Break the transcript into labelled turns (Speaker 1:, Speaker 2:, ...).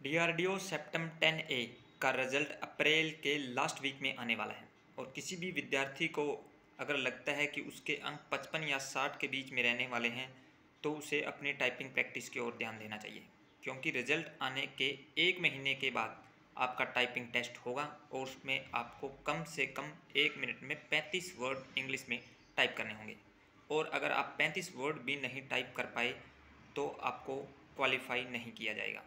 Speaker 1: DRDO septum ten ए का result अप्रैल के last week में आने वाला है और किसी भी विद्यार्थी को अगर लगता है कि उसके अंक पचपन या साठ के बीच में रहने वाले हैं तो उसे अपने टाइपिंग प्रैक्टिस की ओर ध्यान देना चाहिए, क्योंकि रिज़ल्ट आने के एक महीने के बाद आपका टाइपिंग टेस्ट होगा और उसमें आपको कम से कम एक मिनट में पैंतीस वर्ड इंग्लिश में टाइप करने होंगे। और अगर आप पैंतीस वर्ड भी नहीं टाइप कर पाए तो आपको क्वालिफाई नहीं किया जाएगा।